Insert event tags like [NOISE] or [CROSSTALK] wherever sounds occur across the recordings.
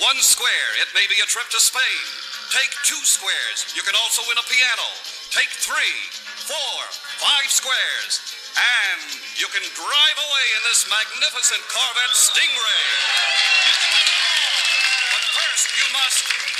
one square, it may be a trip to Spain. Take two squares, you can also win a piano. Take three, four, five squares, and you can drive away in this magnificent Corvette Stingray. But first, you must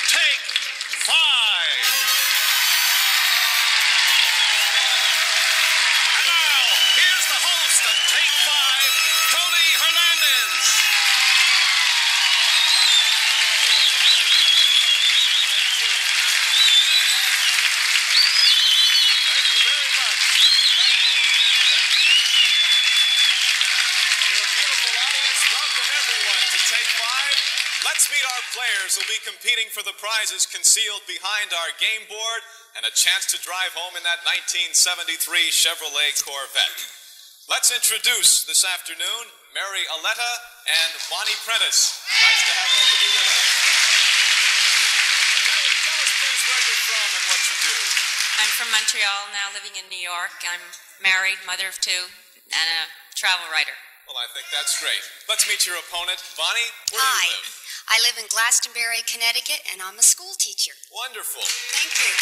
players who'll be competing for the prizes concealed behind our game board and a chance to drive home in that 1973 Chevrolet Corvette. Let's introduce this afternoon Mary Aletta and Bonnie Prentice. Nice to have both of you with us. Mary, tell us please where you're from and what you do. I'm from Montreal, now living in New York. I'm married, mother of two, and a travel writer. Well, I think that's great. Let's meet your opponent. Bonnie, where Hi. do you live? I live in Glastonbury, Connecticut, and I'm a school teacher. Wonderful. Thank you.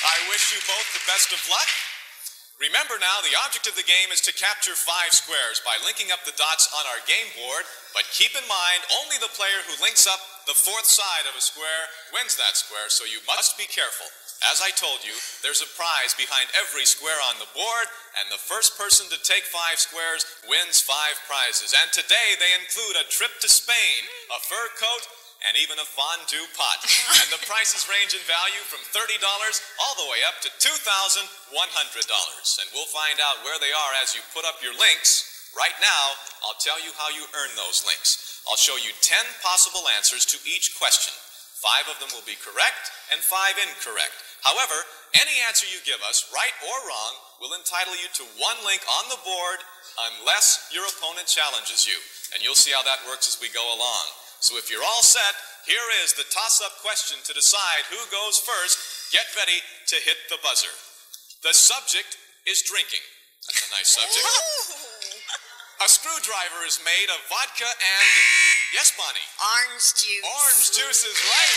I wish you both the best of luck. Remember now, the object of the game is to capture five squares by linking up the dots on our game board, but keep in mind only the player who links up the fourth side of a square wins that square, so you must be careful. As I told you, there's a prize behind every square on the board, and the first person to take five squares wins five prizes. And today they include a trip to Spain, a fur coat, and even a fondue pot. [LAUGHS] and the prices range in value from $30 all the way up to $2,100. And we'll find out where they are as you put up your links. Right now, I'll tell you how you earn those links. I'll show you 10 possible answers to each question. Five of them will be correct and five incorrect. However, any answer you give us, right or wrong, will entitle you to one link on the board unless your opponent challenges you. And you'll see how that works as we go along. So if you're all set, here is the toss up question to decide who goes first. Get ready to hit the buzzer. The subject is drinking. That's a nice subject. A screwdriver is made of vodka and. Yes, Bonnie. Orange juice. Orange juice is right.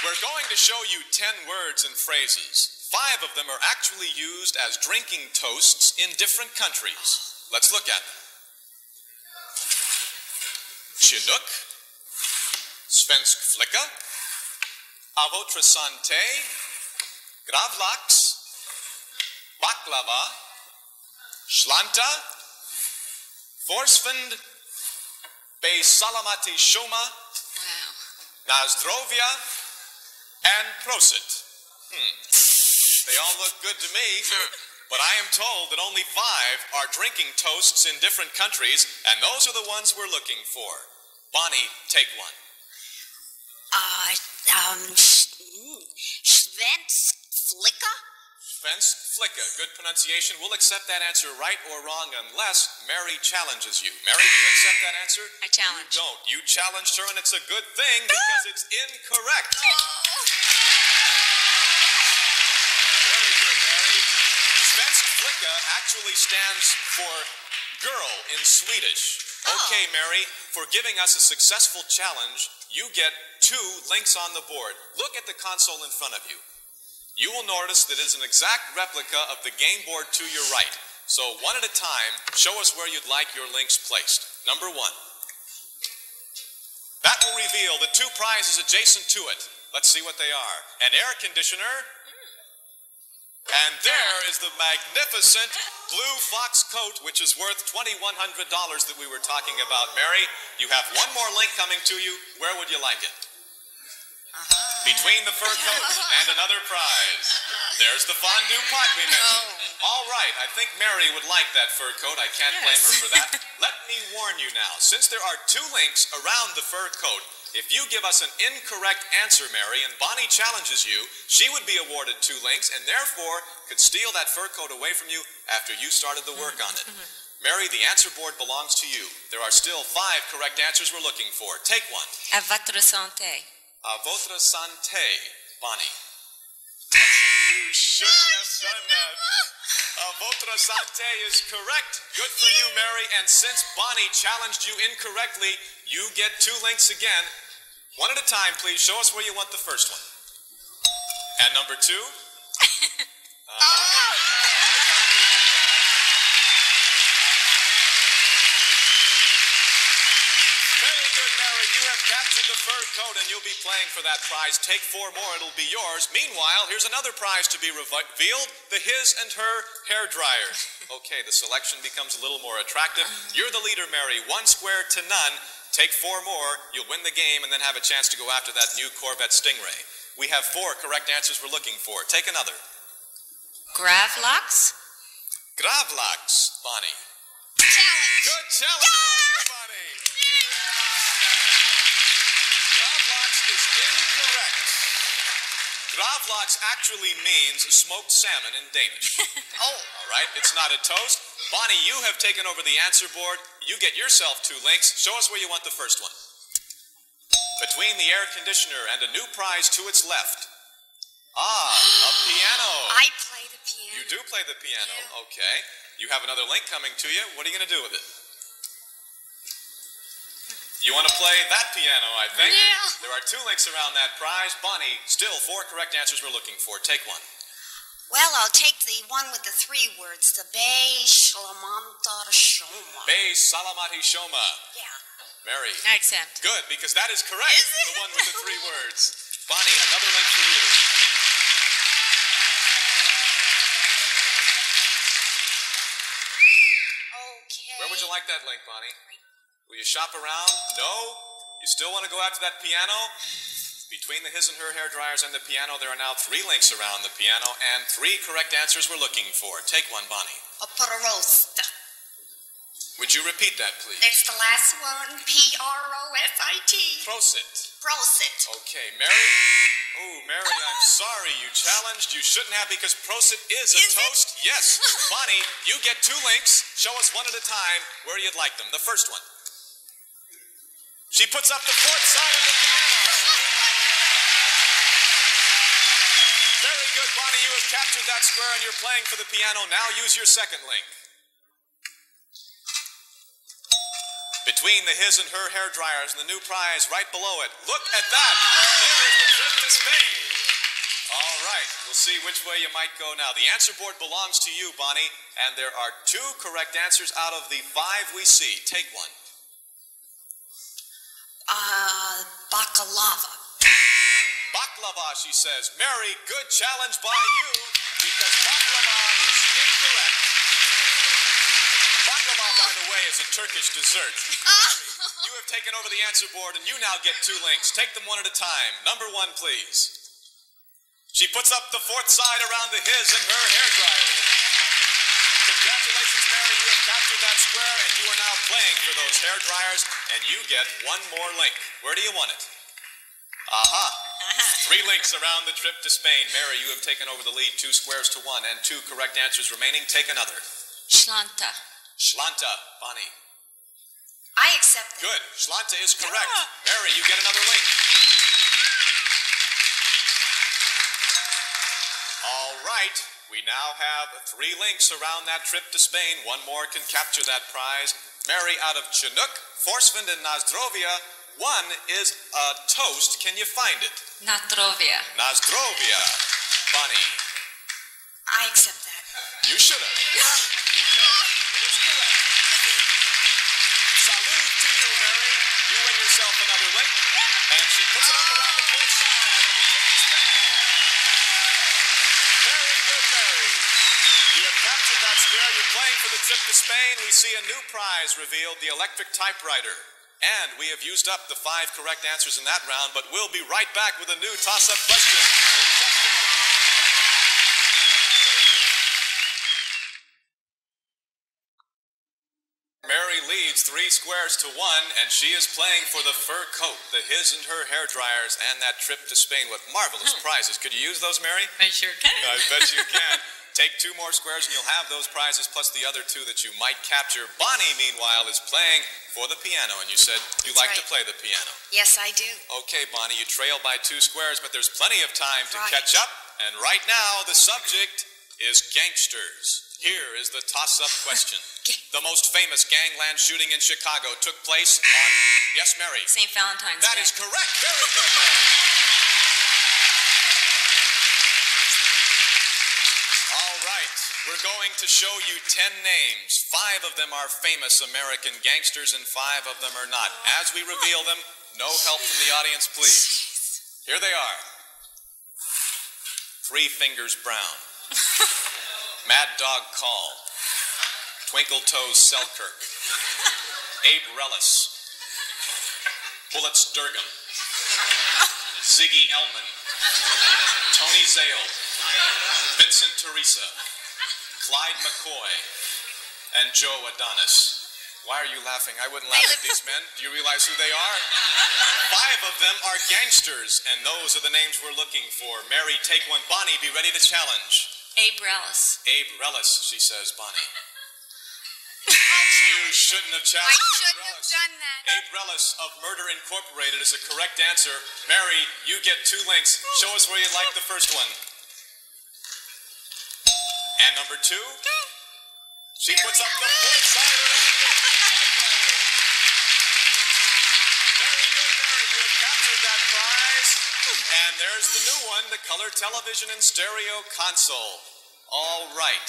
We're going to show you 10 words and phrases. Five of them are actually used as drinking toasts in different countries. Let's look at them. Chinook, Svensk flicka, A votre santé, Gravlax, Baklava, Schlanta, Forsvend, Be Salamati Shuma, Wow. Nazdrovia, and Prosit. Hmm. They all look good to me, but I am told that only five are drinking toasts in different countries, and those are the ones we're looking for. Bonnie, take one. Uh, um, Svensk Flicka? Svensk Flicka. Good pronunciation. We'll accept that answer right or wrong unless Mary challenges you. Mary, do you accept that answer? I challenge. You don't. You challenged her, and it's a good thing because it's incorrect. [LAUGHS] Very good, Mary. Svensk Flicka actually stands for girl in Swedish. Oh. Okay, Mary, for giving us a successful challenge, you get two links on the board. Look at the console in front of you. You will notice that it is an exact replica of the game board to your right. So, one at a time, show us where you'd like your links placed. Number one. That will reveal the two prizes adjacent to it. Let's see what they are an air conditioner, and there is the magnificent blue fox coat, which is worth $2,100 that we were talking about. Mary, you have one more link coming to you. Where would you like it? Between the fur coat and another prize. There's the fondue pot we mentioned. Oh. All right, I think Mary would like that fur coat. I can't blame her for that. Let me warn you now, since there are two links around the fur coat, if you give us an incorrect answer, Mary, and Bonnie challenges you, she would be awarded two links and therefore could steal that fur coat away from you after you started the work on it. Mm-hmm. Mary, the answer board belongs to you. There are still five correct answers we're looking for. Take one. À votre santé. À votre santé, Bonnie. You shouldn't have done that. Uh, votre santé is correct. Good for you, Mary. And since Bonnie challenged you incorrectly, you get two links again. One at a time, please. Show us where you want the first one. And number two. Very [LAUGHS] good, Mary. You have captured the fur coat and you'll be playing for that prize. Take four more, it'll be yours. Meanwhile, here's another prize to be revealed the his and her hair dryers. [LAUGHS] Okay, the selection becomes a little more attractive. You're the leader, Mary. One square to none. Take four more, you'll win the game and then have a chance to go after that new Corvette Stingray. We have four correct answers we're looking for. Take another. Gravlax? Gravlax, Bonnie. Challenge. Good challenge, Bonnie. Is incorrect. Gravlax actually means smoked salmon in Danish. [LAUGHS] Oh, All right, it's not a toast. Bonnie, you have taken over the answer board. You get yourself two links. Show us where you want the first one. Between the air conditioner and a new prize to its left. Ah, a [GASPS] piano. I play the piano. You do play the piano. Yeah. Okay. You have another link coming to you. What are you going to do with it? You want to play that piano, I think. Yeah. There are two links around that prize. Bonnie, still four correct answers we're looking for. Take one. Well, I'll take the one with the three words, the Bay Shlamanta Shoma. Be Salamati Shoma. Yeah. Mary. I accept. Good, because that is correct. Is it? The one with the three words. Bonnie, another link for you. Okay. Where would you like that link, Bonnie? Will you shop around? No? You still want to go after that piano? Between the his and her hair dryers and the piano, there are now three links around the piano and three correct answers we're looking for. Take one, Bonnie. A Prost. Would you repeat that, please? It's the last one. P-R-O-S-I-T. Prosit. Prosit. Okay, Mary. Oh, Mary, I'm sorry you challenged. You shouldn't have because Prosit is a Is it? toast. Yes. [LAUGHS] Bonnie, you get two links. Show us one at a time where you'd like them. The first one. She puts up the fourth side of the piano. Very good, Bonnie. You have captured that square and you're playing for the piano. Now use your second link. Between the his and her hair dryers and the new prize right below it. Look at that. There is the trip to Spain. All right, we'll see which way you might go now. The answer board belongs to you, Bonnie, and there are two correct answers out of the five we see. Take one. Uh, baklava. Baklava, she says. Mary, good challenge by you because baklava is incorrect. Baklava, by the way, is a Turkish dessert. [LAUGHS] Mary, you have taken over the answer board and you now get two links. Take them one at a time. Number one, please. She puts up the fourth side around the his and her hair dryer. Congratulations, Mary. You have captured that square and you are now playing for those hair dryers and you get one more link. Where do you want it? Aha. [LAUGHS] Three links around the trip to Spain. Mary, you have taken over the lead, two squares to one, and two correct answers remaining. Take another. Schlanta. Schlanta, Bonnie. I accept that. Good. Schlanta is correct. Mary, you get another link. All right. We now have three links around that trip to Spain. One more can capture that prize. Mary out of Chinook, Forsvind, and Nozdrovia. One is a toast. Can you find it? Natrovia. Nozdrovia. Bonnie. I accept that. You should have. You can. It is [LAUGHS] correct. Salute to you, Mary. You win yourself another link. And she puts it up around the fourth side of the trip to Spain. Very good, Mary. Captured that square. You're playing for the trip to Spain. We see a new prize revealed, the electric typewriter. And we have used up the five correct answers in that round, but we'll be right back with a new toss-up question. in just a moment. Mary leads three squares to one, and she is playing for the fur coat, the his and her hair dryers, and that trip to Spain. What marvelous hmm. prizes. Could you use those, Mary? I sure can. I bet you can. [LAUGHS] Take two more squares and you'll have those prizes plus the other two that you might capture. Bonnie, meanwhile, is playing for the piano, and you said you That's like to play the piano. Yes, I do. Okay, Bonnie, you trail by two squares, but there's plenty of time to catch up. And right now, the subject is gangsters. Here is the toss up question. [LAUGHS] The most famous gangland shooting in Chicago took place on. Yes, Mary. St. Valentine's That Day. is correct. Very good, Mary. All right. We're going to show you 10 names. Five of them are famous American gangsters, and five of them are not. As we reveal them, no help from the audience, please. Here they are. Three Fingers Brown, Mad Dog Coll, Twinkle Toes Selkirk, Abe Reles, Bullets Durgom, Ziggy Elman, Tony Zale, Vincent Teresa, Clyde McCoy, and Joe Adonis. Why are you laughing? I wouldn't laugh at these men. Do you realize who they are? Five of them are gangsters, and those are the names we're looking for. Mary, take one. Bonnie, be ready to challenge. Abe Reles. Abe Reles, she says, Bonnie. [LAUGHS] You shouldn't have challenged. I shouldn't have done that. Abe Reles of Murder Incorporated is a correct answer. Mary, you get two links. Show us where you'd like the first one. And number two, she There puts up go. the fourth side. [LAUGHS] Very good, Mary. You have captured that prize. And there's the new one, the color television and stereo console. All right.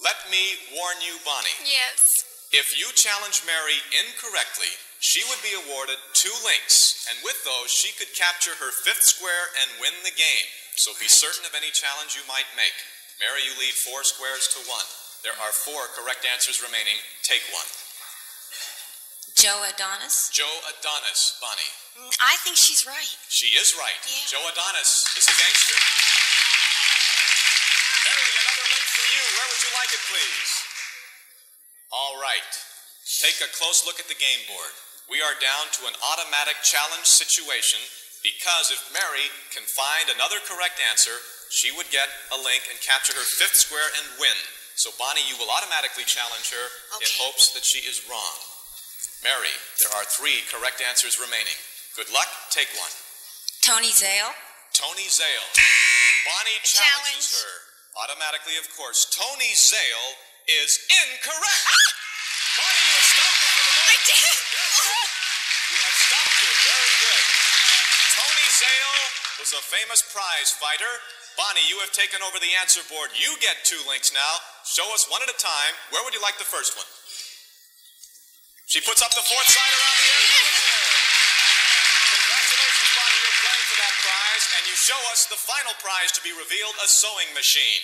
Let me warn you, Bonnie. Yes. If you challenge Mary incorrectly, she would be awarded two links, and with those, she could capture her fifth square and win the game. So be certain of any challenge you might make. Mary, you lead four squares to one. There are four correct answers remaining. Take one. Joe Adonis. Joe Adonis, Bonnie. Mm, I think she's right. She is right. Yeah. Joe Adonis is a gangster. Mary, another link for you. Where would you like it, please? All right. Take a close look at the game board. We are down to an automatic challenge situation because if Mary can find another correct answer, she would get a link and capture her fifth square and win. So, Bonnie, you will automatically challenge her in hopes that she is wrong. Mary, there are three correct answers remaining. Good luck. Take one. Tony Zale. Tony Zale. [LAUGHS] Bonnie challenges Challenge. her. Automatically, of course. Tony Zale is incorrect. [LAUGHS] Bonnie, you have stopped her for the I moment. did. You have stopped her. Very good. Tony Zale was a famous prize fighter. Bonnie, you have taken over the answer board. You get two links now. Show us one at a time. Where would you like the first one? She puts up the fourth side around the air. Congratulations, Bonnie. You're playing for that prize, and you show us the final prize to be revealed a sewing machine.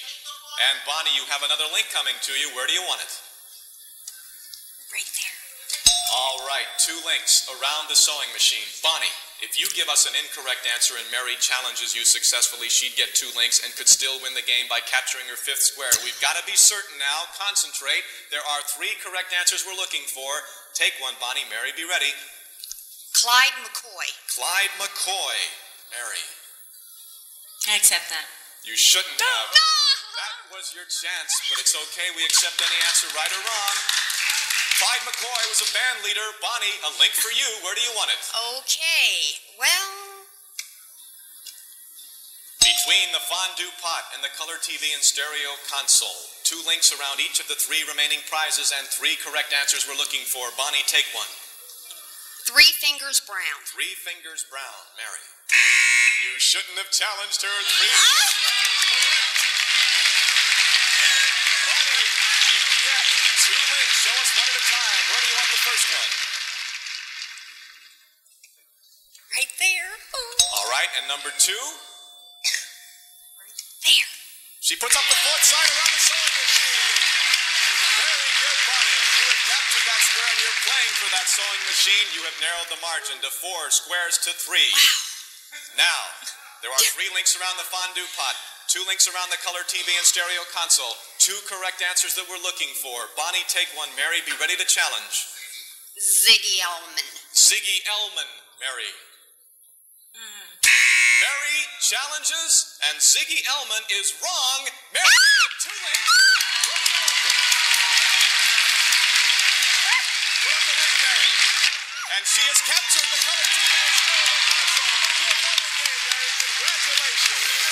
And Bonnie, you have another link coming to you. Where do you want it? Right there. All right, two links around the sewing machine. Bonnie, if you give us an incorrect answer and Mary challenges you successfully, she'd get two links and could still win the game by capturing her fifth square. We've got to be certain now. Concentrate. There are three correct answers we're looking for. Take one, Bonnie. Mary, be ready. Clyde McCoy. Clyde McCoy. Mary, I accept that. you shouldn't have. No! That was your chance, but it's okay. We accept any answer, right or wrong. Clyde McCoy was a band leader. Bonnie, a link for you. Where do you want it? Okay. Well, Between the fondue pot and the color TV and stereo console, two links around each of the three remaining prizes and three correct answers we're looking for. Bonnie, take one. Three Fingers Brown. Three fingers brown. Mary. You shouldn't have challenged her. Three. [LAUGHS] Bonnie, you get two. Show us one at a time. Where do you want the first one? Right there. All right, and number two. there. She puts up the fourth side around the sewing machine. Very good, Bonnie. You have captured that square and you're playing for that sewing machine. You have narrowed the margin to four squares to three. Now, there are three links around the fondue pot, two links around the color TV and stereo console, two correct answers that we're looking for. Bonnie, take one. Mary, be ready to challenge. Ziggy Elman. Ziggy Elman, Mary. Mary challenges, and Ziggy Elman is wrong. Mary, two links. What do you want? Put up the link, Mary. And she has captured the color TV and stereo. You have won the game, Mary. Congratulations.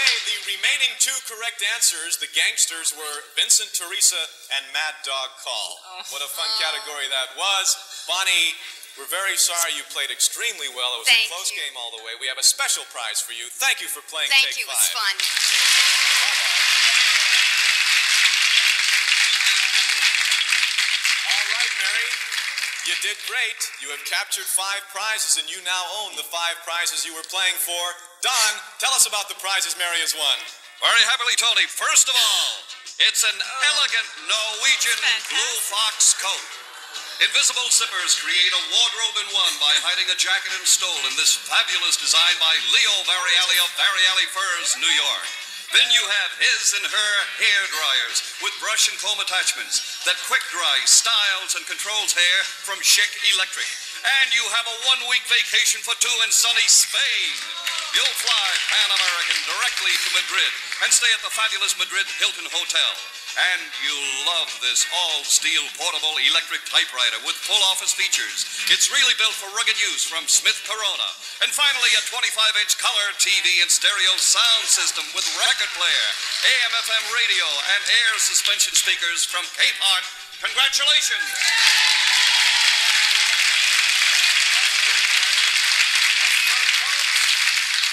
Okay, the remaining two correct answers, the gangsters were Vincent Teresa and Mad Dog Coll. Oh. What a fun category that was. Bonnie, we're very sorry you played extremely well. It was Thank a close you. game all the way. We have a special prize for you. Thank you for playing Thank Take you. It was fun. All right, Mary. You did great. You have captured five prizes, and you now own the five prizes you were playing for. Don, tell us about the prizes Mary has won. Very happily, Tony. First of all, it's an oh. elegant Norwegian blue fox coat. Invisible zippers create a wardrobe in one by hiding a jacket and stole in this fabulous design by Leo Variali of Variali Furs, New York. Then you have his and her hair dryers with brush and comb attachments that quick dry, styles, and controls hair from Chic Electric. And you have a one week vacation for two in sunny Spain. You'll fly Pan American directly to Madrid and stay at the fabulous Madrid Hilton Hotel. And you'll love this all steel portable electric typewriter with full office features. It's really built for rugged use from Smith Corona. And finally, a 25 inch color TV and stereo sound system with record player, AM FM radio, and air suspension speakers from Capehart. Congratulations!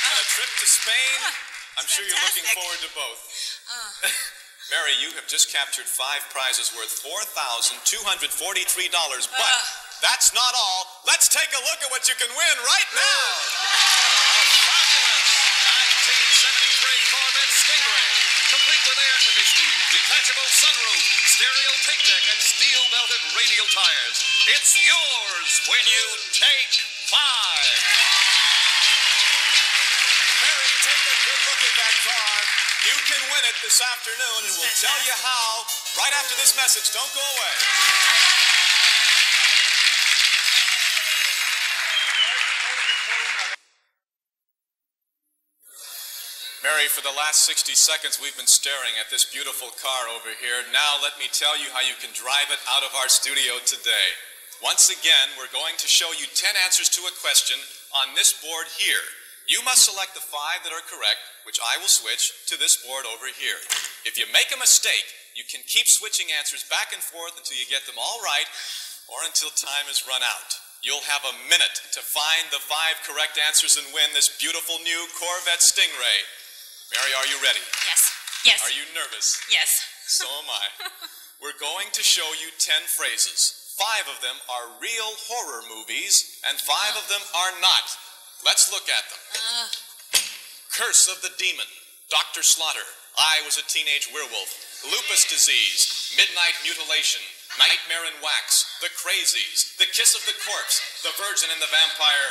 And a trip to Spain. [LAUGHS] I'm sure you're looking forward to both. Uh. [LAUGHS] Mary, you have just captured five prizes worth $4,243. Uh. But that's not all. Let's take a look at what you can win right now. Fabulous 1973 Corvette Stingray, complete with air conditioning, detachable sunroof, stereo tape deck, and steel belted radial tires. It's yours when you take five. Take a good look at that car. You can win it this afternoon, and we'll tell you how right after this message. Don't go away. Mary, for the last 60 seconds, we've been staring at this beautiful car over here. Now, let me tell you how you can drive it out of our studio today. Once again, we're going to show you 10 answers to a question on this board here. You must select the five that are correct, which I will switch to this board over here. If you make a mistake, you can keep switching answers back and forth until you get them all right or until time is run out. You'll have a minute to find the five correct answers and win this beautiful new Corvette Stingray. Mary, are you ready? Yes. Yes. Are you nervous? Yes. So am I. [LAUGHS] We're going to show you 10 phrases. Five of them are real horror movies, and five of them are not. Let's look at them. Uh. Curse of the Demon, Dr. Slaughter, I Was a Teenage Werewolf, Lupus Disease, Midnight Mutilation, Nightmare in Wax, The Crazies, The Kiss of the Corpse, The Virgin and the Vampire,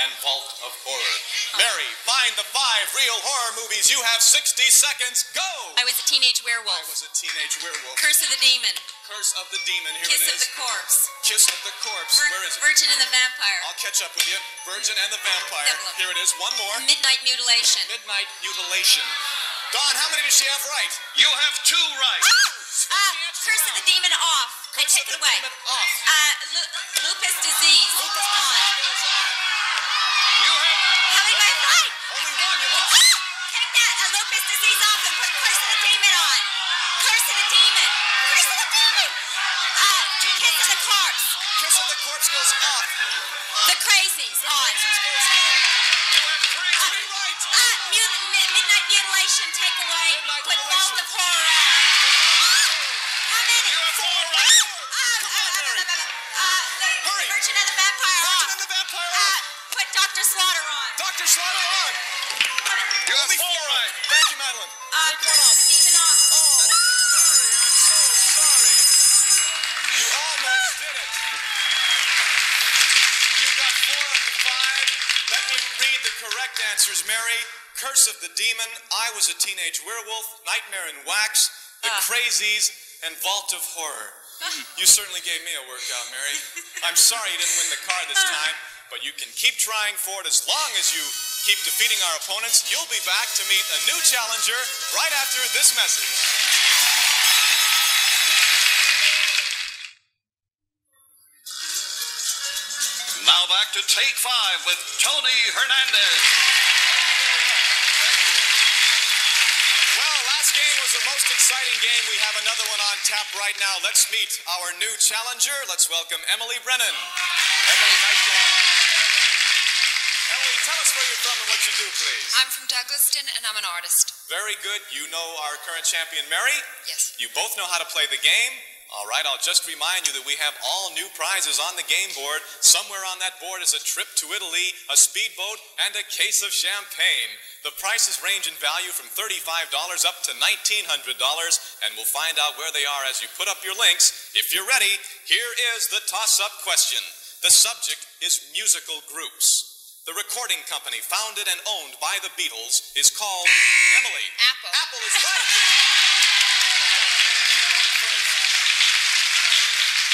and Vault of Horror. Mary, find the five real horror movies. You have 60 seconds. Go! I was a teenage werewolf. I was a teenage werewolf. Curse of the demon. Curse of the Demon. Here Kiss it of the corpse. Kiss of the Corpse. Vir- Where is it? Virgin and the vampire. I'll catch up with you. Virgin and the Vampire. Devil. Here it is. One more. Midnight mutilation. Midnight Mutilation. Don, how many does she have right? You have two right. Ah, curse of the demon off. I take of it the away. Demon off. Uh, lu- lupus disease. Lupus on. disease Corpse goes off. The crazies. Crazies goes in. you have three Three right. Uh, midnight mutilation. Take away. Answers, Mary. Curse of the Demon, I Was a Teenage Werewolf, Nightmare in Wax, The Ah. Crazies, and Vault of Horror. [LAUGHS] You certainly gave me a workout, Mary. I'm sorry you didn't win the car this time, but you can keep trying for it as long as you keep defeating our opponents. You'll be back to meet a new challenger right after this message. Now back to take five with Tony Hernandez. Was the most exciting game. We have another one on tap right now. Let's meet our new challenger. Let's welcome Emily Brennan. Emily, nice to have you. Emily, tell us where you're from and what you do, please. I'm from Douglaston and I'm an artist. Very good. You know our current champion, Mary. Yes. You both know how to play the game. All right, I'll just remind you that we have all new prizes on the game board. Somewhere on that board is a trip to Italy, a speedboat, and a case of champagne. The prices range in value from $35 up to $1,900, and we'll find out where they are as you put up your links. If you're ready, here is the toss up question. The subject is musical groups. The recording company founded and owned by the Beatles is called Emily. Apple. Apple is right.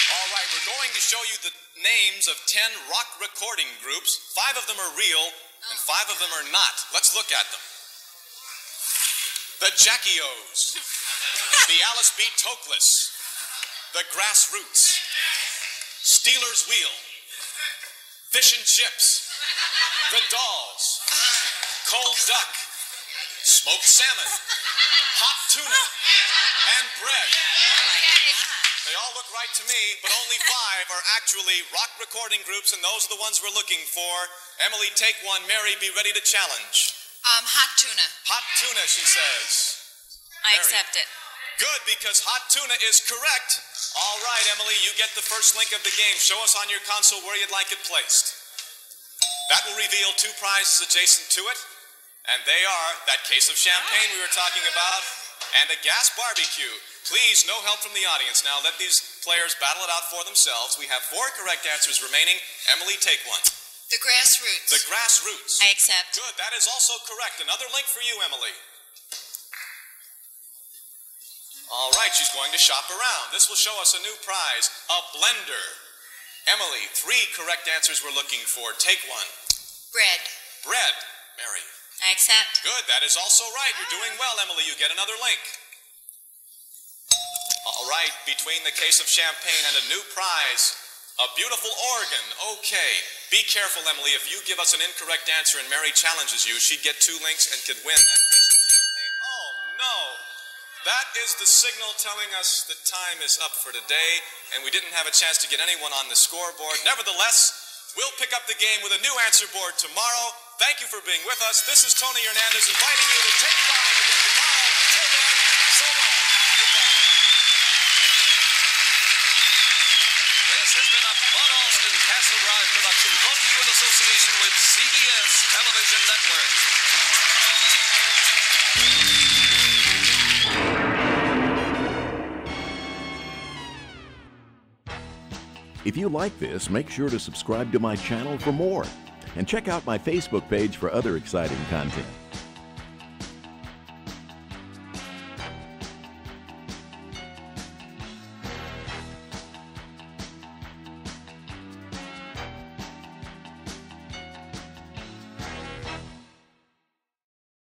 All right, we're going to show you the names of 10 rock recording groups. Five of them are real, and five of them are not. Let's look at them. The Jackie-O's, the Alice B. Toklas, the Grassroots, Stealers Wheel, Fish and Chips, the Dolls, Cold Duck, Smoked Salmon, Hot Tuna, and Bread. They all look right to me, but only [LAUGHS] five are actually rock recording groups, and those are the ones we're looking for. Emily, take one. Mary, be ready to challenge. Um, hot tuna. Hot tuna, she says. I Mary. accept it. Good, because hot tuna is correct. All right, Emily, you get the first link of the game. Show us on your console where you'd like it placed. That will reveal two prizes adjacent to it, and they are that case of champagne we were talking about and a gas barbecue. Please, no help from the audience now. Let these players battle it out for themselves. We have four correct answers remaining. Emily, take one. The grassroots. The grassroots. I accept. Good, that is also correct. Another link for you, Emily. All right, she's going to shop around. This will show us a new prize a blender. Emily, three correct answers we're looking for. Take one. Bread. Bread. Mary. I accept. Good, that is also right. You're doing well, Emily. You get another link. All right, between the case of champagne and a new prize, a beautiful organ. Okay. Be careful, Emily. If you give us an incorrect answer and Mary challenges you, she'd get two links and could win that case of champagne. Oh, no. That is the signal telling us that time is up for today, and we didn't have a chance to get anyone on the scoreboard. Nevertheless, we'll pick up the game with a new answer board tomorrow. Thank you for being with us. This is Tony Hernandez inviting you to take five again tomorrow. Till then, so long. This has been a Bud Alston Castle production brought to you in association with CBS Television Network. If you like this, make sure to subscribe to my channel for more. And check out my Facebook page for other exciting content.